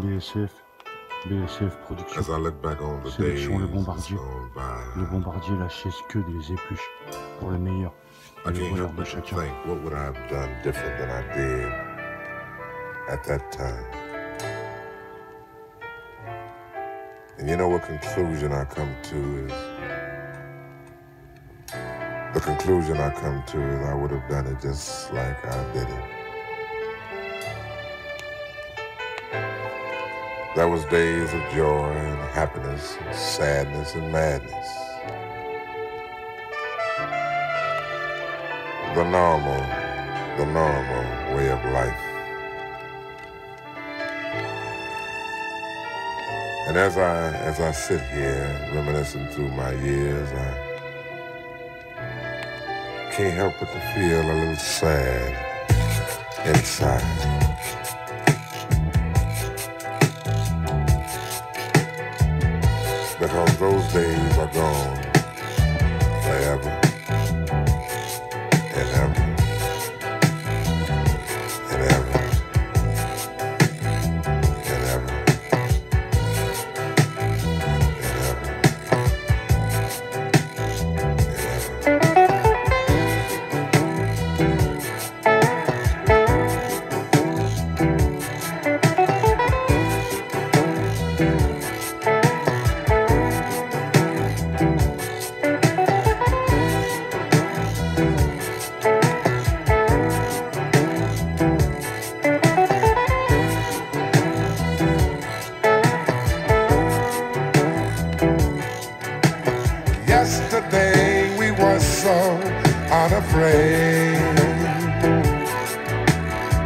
BSF, BSF Production. As I look back on the days Sélection Le Bombardier. Le bombardier lâchait que des épluches pour les meilleurs I et le bonheur de chacun. what would I have done different than I did at that time? And you know what conclusion I come to is? The conclusion I come to is I would have done it just like I did it. That was days of joy and happiness, and sadness and madness. The normal, the normal way of life. And as I as I sit here reminiscing through my years, I can't help but to feel a little sad inside. Are gone forever and ever. And ever and ever and ever and ever. Unafraid.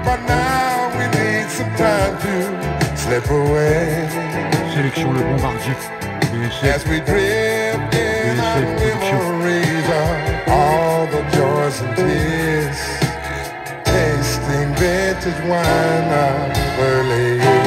But now we need some time to slip away. Sélection Le Bombardier. As we drift in our memories of all the joys and tears. Tasting vintage wine of early years.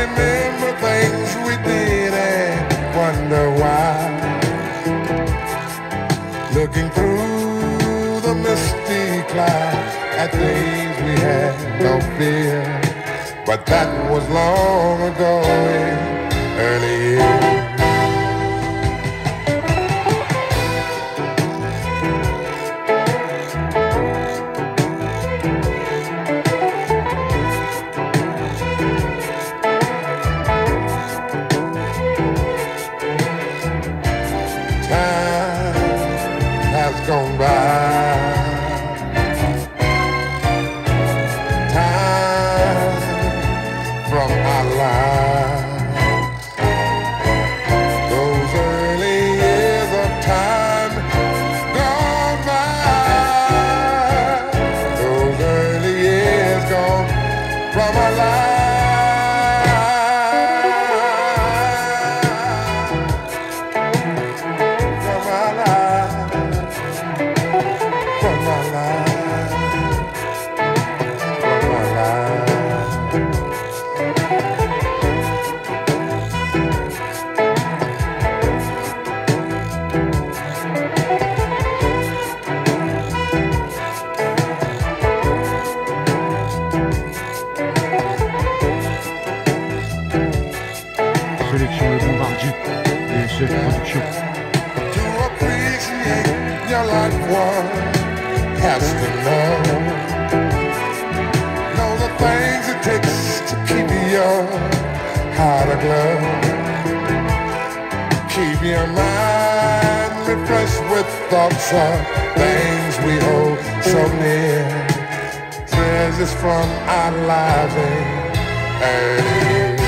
Remember things we did and wonder why. Looking through the misty clouds At days we had no fear. But that was long ago in early years gone by. Takes to keep your mind refreshed with thoughts of things we hold so near. Treasures from our lives eh? in years.